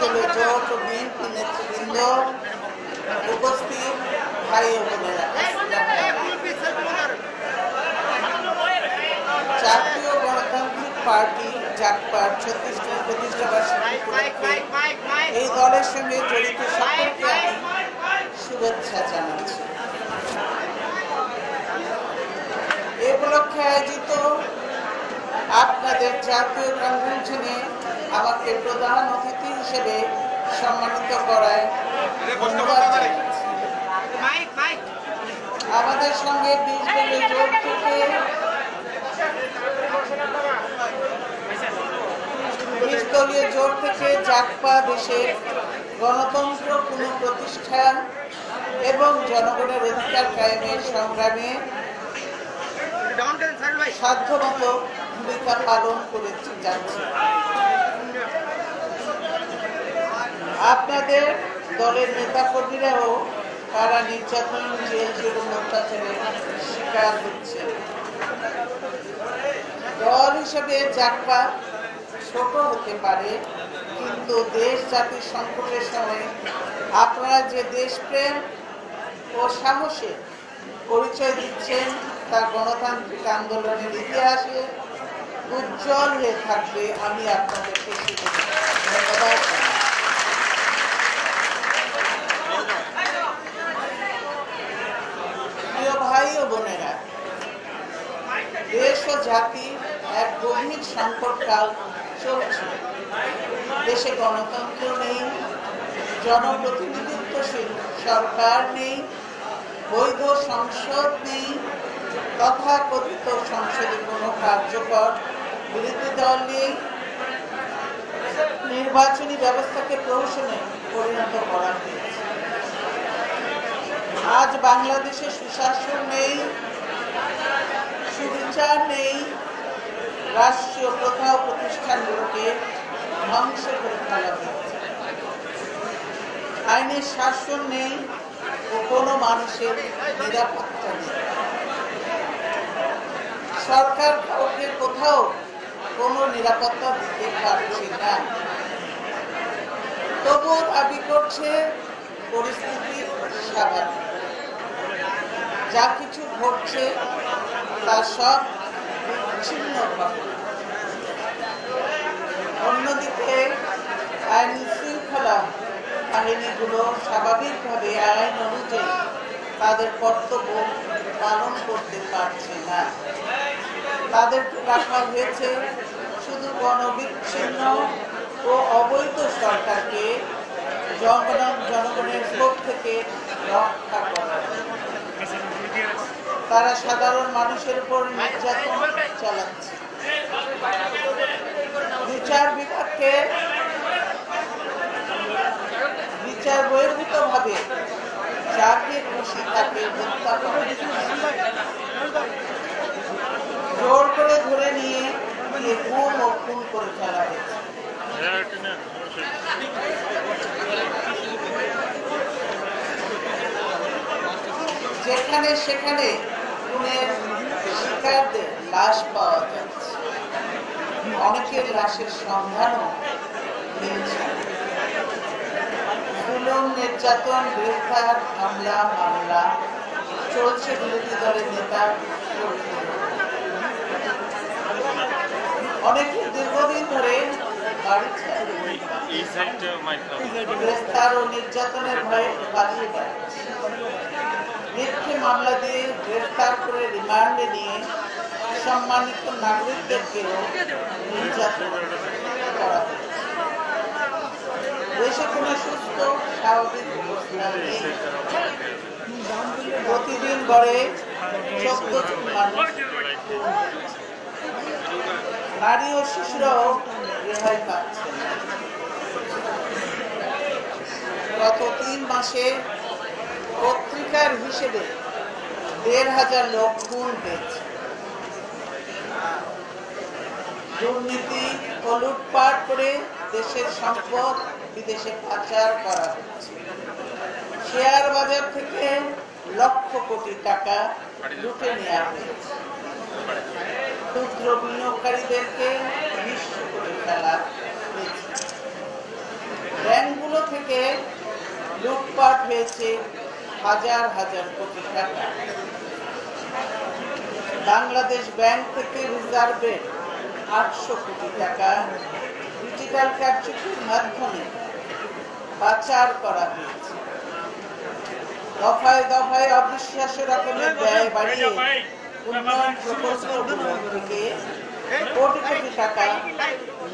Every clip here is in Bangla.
জোট ও নেতৃবৃন্দ, উপস্থিত ভাই ও জাতীয় গণতান্ত্রিক পার্টি জাকপার ছত্রিশতম প্রতিষ্ঠা এই দলের সঙ্গে জড়িত সকলকে শুভেচ্ছা জানাচ্ছি। এ উপলক্ষে আয়োজিত আপনাদের জাতীয় কনভেনশনে আমাকে প্রধান অতিথি হিসেবে সম্মানিত করায় আমাদের সঙ্গে দলীয় জোট থেকে জোট থেকে জাকপা দেশের গণতন্ত্র পুনঃপ্রতিষ্ঠান এবং জনগণের অধিকার কায়েমের সংগ্রামে সাধ্যমতো ভূমিকা পালন করে যাচ্ছে। আপনাদের দলের নেতাকর্মীরাও তারা নির্যাতন জেল জুলুম অত্যাচারের শিকার হচ্ছে। দল হিসেবে জাকপা ছোট হতে পারে, কিন্তু দেশ জাতির সংকটের সময় আপনারা যে দেশপ্রেম ও সাহসে পরিচয় দিচ্ছেন, তা গণতান্ত্রিক আন্দোলনের ইতিহাসে উজ্জ্বল হয়ে থাকবে। আমি আপনাদেরকে ধন্যবাদ জানাই। প্রিয় ভাই ও বোনেরা দেশ জাতি এক গভীর সংকটকাল চলছে। দেশে গণতন্ত্র নেই জনপ্রতিনিধিত্বশীল সরকার নেই, বৈধ সংসদ নেই, তথাকথিত সংসদে কোনো কার্যকর বিরোধী দল নেই, নির্বাচনী ব্যবস্থাকে প্রহসনে পরিণত করা হয়েছে। আজ বাংলাদেশে সুশাসন নেই সুবিচার নেই রাষ্ট্রীয় প্রথা প্রতিষ্ঠানগুলোকে ধ্বংস করে ফেলা হয়েছে। আইনের শাসন নেই ও কোনো মানুষের নিরাপত্তা নেই। সরকার কাউকে কোথাও কোনো নিরাপত্তা দিতে পারছে না। তবুও দাবি করছে পরিস্থিতি স্বাভাবিক। যা কিছু ঘটছে তা সব ঘটনা অন্যদিকে আইন শৃঙ্খলা বাহিনীগুলো স্বাভাবিকভাবে আইন অনুযায়ী তাদের কর্তব্য পালন করতে পারছে না। তাদেরকে রাখা হয়েছে শুধু গণবিচ্ছিন্ন ও অবৈধ সরকারকে জনগণ, জনগণের ক্ষোভ থেকে রক্ষা করা। তারা সাধারণ মানুষের উপর নির্যাতন চালাচ্ছে। বিচার বিভাগকে বিচার বহির্ভূত ভাবে যাকে খুশি তাকে হত্যা জোর করে ধরে নিয়ে গিয়ে গুম ও খুন করে ফেলা হয়েছে। যেখানে সেখানে খুনের শিকারদের লাশ পাওয়া যাচ্ছে। অনেকের লাশের সন্ধানও মিলছে জুলুম নির্যাতন গ্রেফতার হামলা মামলা চলছে বিরোধী দলের নেতা। অনেকে দীর্ঘদিন ধরে গ্রেফতার ও নির্যাতনের ভয়ে পালিয়ে বেড়াচ্ছে। মিথ্যে মামলা দিয়ে গ্রেফতার করে রিমান্ডে নিয়ে সম্মানিত নাগরিকদেরকেও নির্যাতন করা দেশে কোনো সুস্থ, স্বাভাবিক অবস্থা নেই প্রতিদিন গড়ে চোদ্দ মানুষ নারী ও শিশুরাও রেহাই পাচ্ছে গত তিন মাসে পত্রিকার হিসেবে দেড় হাজার লোক খুন হয়েছে দুর্নীতি ও লুটপাট করে দেশের সম্পদ বিদেশে পাচার করা হচ্ছে। শেয়ার বাজার থেকে লক্ষ কোটি টাকা লুটে নেওয়া হয়েছে। ক্ষুদ্র বিনিয়োগকারীদেরকে নিঃস্ব করে ফেলা হয়েছে লুটপাট হয়েছে হাজার হাজার কোটি টাকা। বাংলাদেশ ব্যাংক থেকে রিজার্ভের আটশো কোটি টাকা ডিজিটাল কার্যক্রমের মাধ্যমে পাচার করা হয়েছে। দফায় দফায় অবিশ্বাস্য রকমের ব্যয় বাড়িয়ে উন্নয়ন প্রকল্পগুলো থেকে কোটি কোটি টাকা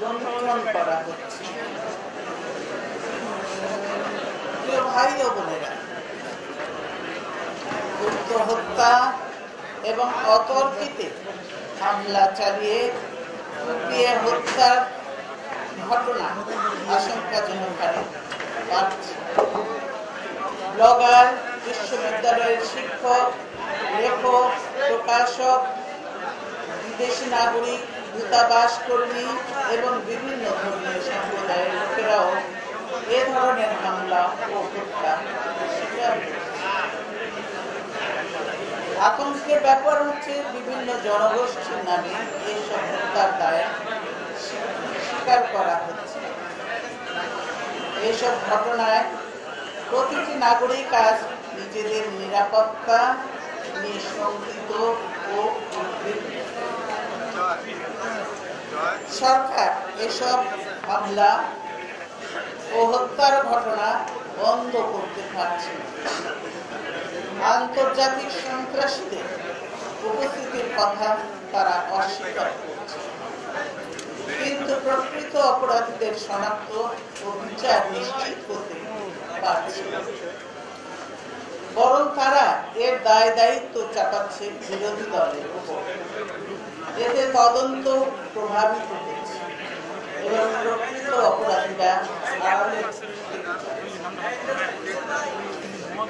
লুণ্ঠন করা হচ্ছে। ভাই ও বোনেরা গুপ্ত হত্যা এবং অতর্কিতে হামলা চালিয়ে কুপিয়ে হত্যার ঘটনা আশঙ্কাজনক হারে ব্লগার বিশ্ববিদ্যালয়ের শিক্ষক, লেখক, প্রকাশক, বিদেশি নাগরিক, দূতাবাস কর্মী এবং বিভিন্ন ধর্মীয় সম্প্রদায়ের লোকেরাও এ ধরনের হামলা ও হত্যা। আতঙ্কের ব্যাপার হচ্ছে বিভিন্ন জনগোষ্ঠীর নামে এইসব হত্যার দায় স্বীকার করা হচ্ছে এইসব ঘটনায় প্রতিটি নাগরিক আজ নিজেদের নিরাপত্তা নিয়ে ও। সরকার, এসব হামলা ও হত্যার ঘটনা বন্ধ করতে পারছে। আন্তর্জাতিক সন্ত্রাসীদের উপস্থিতির কথা তারা অস্বীকার করছে। কিন্তু প্রকৃত অপরাধীদের শনাক্ত ও বিচার নিশ্চিত করতে পারছে বরং তারা এর দায় দায়িত্ব চাপাচ্ছে বিরোধী দলের উপর এতে তদন্ত প্রভাবিত হচ্ছে এবং প্রকৃত অপরাধীরা আড়ালে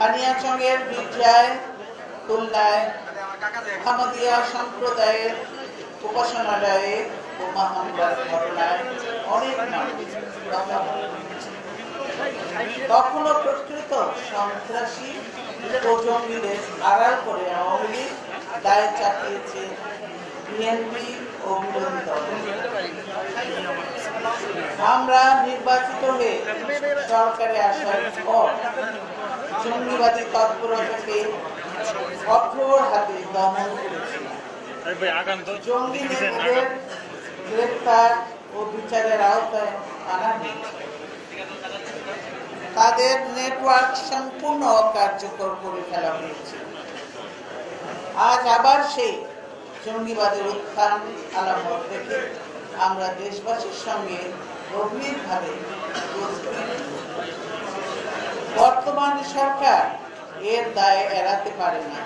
কানিয়াচংয়ের গির্জায় খুলনায় আহমদিয়া সম্প্রদায়ের উপাসনালয়ে বোমা হামলার ঘটনায় অনেক মানুষ প্রকৃত সন্ত্রাসী ও জঙ্গিদের আড়াল করে আওয়ামী লীগ দায় চাপিয়েছে বিএনপি ও বিরোধী দল। আমরা নির্বাচিত হয়ে সরকারে আসার পর জঙ্গিবাদী তৎপরতাকে কঠোর হাতে দমন করেছে। জঙ্গি নেতাদের গ্রেপ্তার ও বিচারের আওতায় আনা হয়েছে। তাদের নেটওয়ার্ক সম্পূর্ণ অকার্যকর করে ফেলা হয়েছে। আজ আবার সেই জঙ্গিবাদের উত্থান আলামত দেখে আমরা দেশবাসীর সঙ্গে গভীরভাবে বর্তমান সরকার এর দায় এড়াতে পারে না।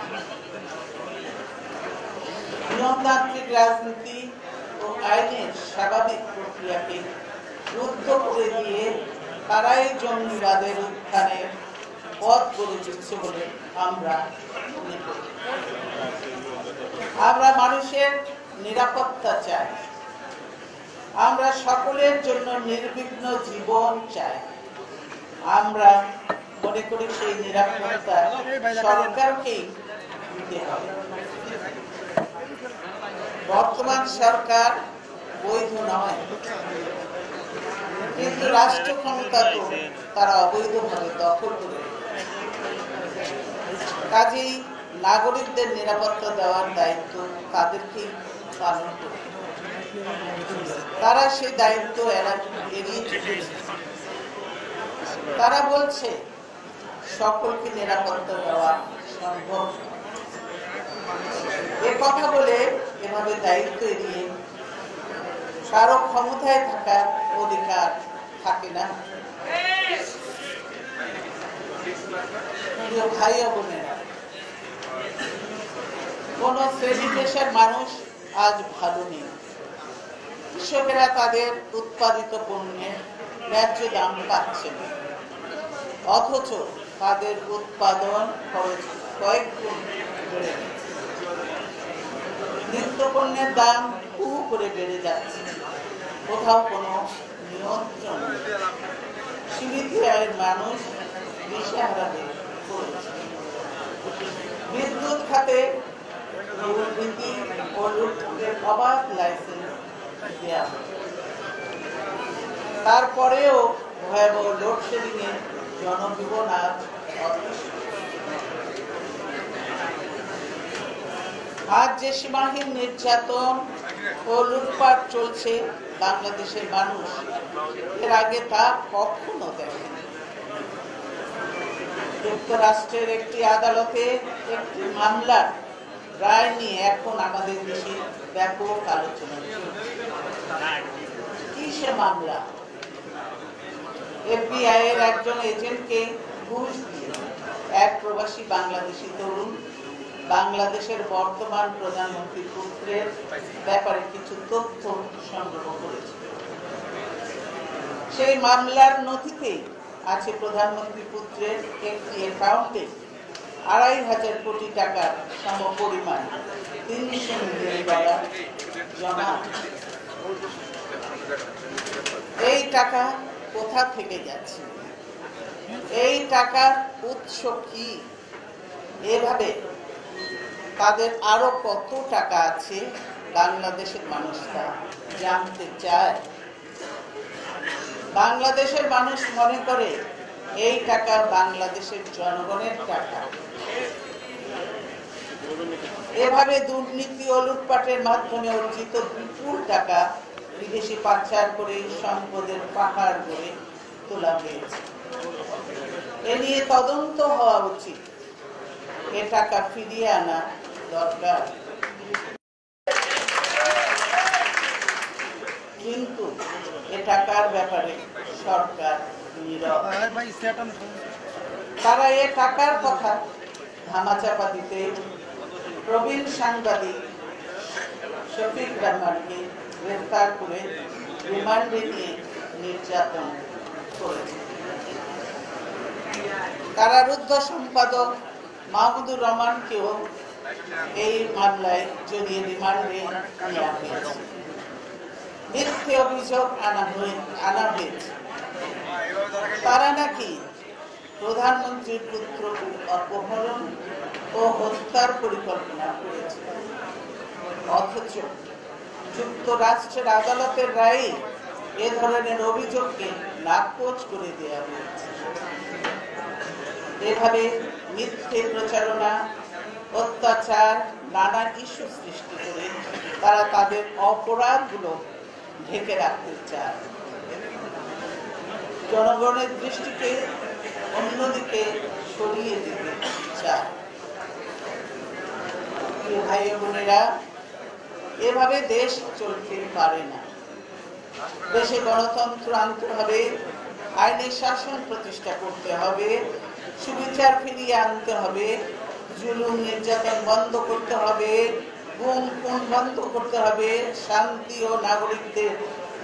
নিয়মতান্ত্রিক রাজনীতি ও আইনের স্বাভাবিক প্রক্রিয়াকে রুদ্ধ করে দিয়ে তারাই জঙ্গিবাদের উত্থানের পথ করে দিচ্ছে বলে আমরা মনে করি। আমরা মানুষের নিরাপত্তা চাই। আমরা সকলের জন্য নির্বিঘ্ন জীবন চাই। আমরা মনে করি সেই নিরাপত্তা সরকারকেই দিতে হবে। বর্তমান সরকার বৈধ নয়, কিন্তু রাষ্ট্র ক্ষমতা তো তারা অবৈধভাবে দখল করে কাজেই নাগরিকদের নিরাপত্তা দেওয়ার দায়িত্ব তাদেরকেই পালন হবে। তারা সেই দায়িত্ব এড়া- এড়িয়ে চলেছে। তারা বলছে, সকলকে নিরাপত্তা দেওয়া সম্ভব। এ কথা বলে এভাবে দায়িত্ব এড়িয়ে কারও ক্ষমতায় থাকার অধিকার থাকে না। ভাই কোন শ্রেণি পেশার মানুষ আজ ভালো নেই। কৃষকেরা তাদের উৎপাদিত পণ্যের ন্যায্য দাম পাচ্ছে না। অথচ তাদের উৎপাদন খরচ কয়েক গুণ বেড়ে নিত্যপণ্যের দাম হু করে বেড়ে যাচ্ছে। কোথাও কোনো নিয়ন্ত্রণ। সীমিত আয়ের মানুষ দিশেহারা বিদ্যুৎ খাতে দুর্নীতি ও অবাধ লাইসেন্স দেওয়া তারপরেও ভয়াবহ লোডশেডিং এ আজ যে সীমাহীন নির্যাতন ও লুটপাট চলছে, বাংলাদেশের মানুষ এর আগে তা কখনো দেখেনি। যুক্তরাষ্ট্রের একটি আদালতে একটি মামলার রায় নিয়ে এখন আমাদের দেশে ব্যাপক আলোচনা কি সে মামলা? এফবিআই এর একজন এজেন্টকে ঘুষ দিয়ে এক প্রবাসী বাংলাদেশি তরুণ বাংলাদেশের বর্তমান প্রধানমন্ত্রী পুত্রের ব্যাপারে কিছু তথ্য সংগ্রহ করেছে। সেই মামলার নথিতে আছে প্রধানমন্ত্রী পুত্রের একটি অ্যাকাউন্টে আড়াই হাজার কোটি টাকার সম পরিমাণ তিনশো মিলিয়ন ডলার জমা। এই টাকা কোথা থেকে যাচ্ছে? এই টাকার উৎস কি? এভাবে তাদের আরও কত টাকা আছে বাংলাদেশের মানুষরা জানতে চায়? বাংলাদেশের মানুষ মনে করে এই টাকা বাংলাদেশের জনগণের টাকা। এভাবে দুর্নীতি ও লুটপাটের মাধ্যমে অর্জিত বিপুল টাকা বিদেশি পাচার করে, সম্পদের পাহাড় গড়ে তোলা হয়েছে। এ নিয়ে তদন্ত হওয়া উচিত। এ টাকা ফিরিয়ে আনা দরকার। কিন্তু এ টাকার ব্যাপারে সরকার তারা এ টাকার কথা ধামাচাপা দিতে প্রবীণ সাংবাদিক শফিক রহমানকে গ্রেফতার করে রিমান্ডে নিয়ে নির্যাতন করেছে কারারুদ্ধ সম্পাদক মাহমুদুর রহমানকেও এই মামলায় জড়িয়ে রিমান্ডে নেওয়া হয়েছে। মিথ্যে অভিযোগ আনা হয়ে আনা হয়েছে। তারা নাকি প্রধানমন্ত্রীর পুত্রকে অপহরণ ও হত্যার পরিকল্পনা করেছে? অথচ যুক্তরাষ্ট্রের আদালতের রায়ে এ ধরনের অভিযোগকে নাকচ করে দেওয়া হয়েছে। এভাবে মিথ্যে প্রচারণা, অত্যাচার, নানা ইস্যু সৃষ্টি করে তারা তাদের অপরাধগুলো ঢেকে রাখতে চায়। জনগণের দৃষ্টিকে অন্যদিকে সরিয়ে দিতে চায়। ভাই বোনেরা এভাবে দেশ চলতে পারে না। দেশে গণতন্ত্র আনতে হবে, আইনের শাসন প্রতিষ্ঠা করতে হবে, সুবিচার ফিরিয়ে আনতে হবে, জুলুম, নির্যাতন বন্ধ করতে হবে, গুম, খুন বন্ধ করতে হবে, শান্তি ও নাগরিকদের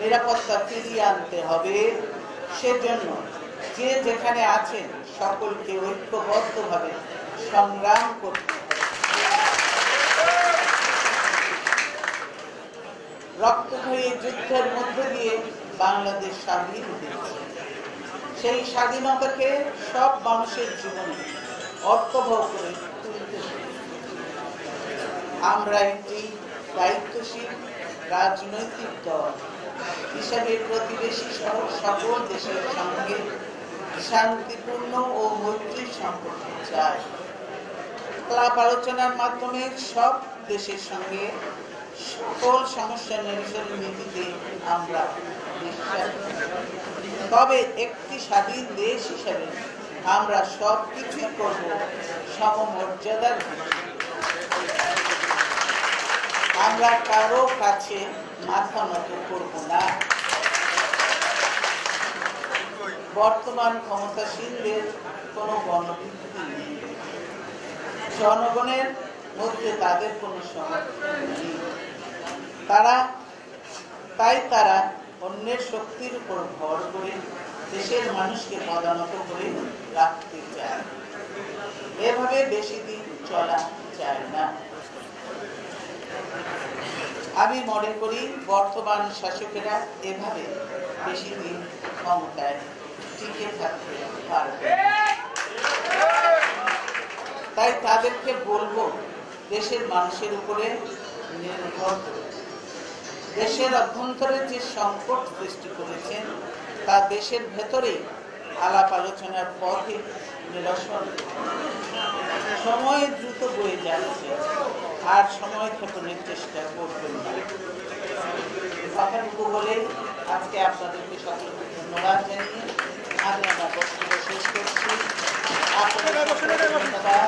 নিরাপত্তা ফিরিয়ে আনতে হবে। সেজন্য যে যেখানে আছেন, সকলকে ঐক্যবদ্ধভাবে সংগ্রাম করতে রক্তক্ষয়ী যুদ্ধের মধ্য দিয়ে বাংলাদেশ স্বাধীন হয়েছে সেই স্বাধীনতাকে সব মানুষের জীবনে অর্থবহ করে তুলতে আমরা একটি দায়িত্বশীল রাজনৈতিক দল হিসাবে প্রতিবেশী সহ সকল দেশের সঙ্গে শান্তিপূর্ণ ও মৈত্রীর সম্পর্ক চাই। ক্লাব আলোচনার মাধ্যমে সব দেশের সঙ্গে সকল সমস্যা নিরসনের নীতিতে আমরা তবে একটি স্বাধীন দেশ হিসাবে আমরা সব কিছুই করব সমমর্যাদার আমরা কারও কাছে মাথা নত করব না। বর্তমান ক্ষমতাসীনদের কোনো গণভিত্তি নেই। জনগণের মধ্যে তাদের কোনো সমর্থন নেই। তারা, তাই তারা অন্যের শক্তির উপর ভর করে দেশের মানুষকে পদানত করে রাখতে চায়। এভাবে বেশি দিন চলা যায় না। আমি মনে করি, বর্তমান শাসকেরা এভাবে বেশি দিন ক্ষমতায় টিকে থাকতে পারবে। তাই তাদেরকে বলব, দেশের মানুষের উপরে নির্ভর করে। দেশের অভ্যন্তরে যে সংকট সৃষ্টি করেছেন তা দেশের ভেতরে আলাপ আলোচনার পথে নিরসন সময় দ্রুত বয়ে যাচ্ছে আর সময় ক্ষেপণের চেষ্টা করবেন কথাটুকু বলে আজকে আপনাদেরকে সকলকে ধন্যবাদ জানিয়ে আমি আমার বক্তব্য শেষ করছি আপনাদের ধন্যবাদ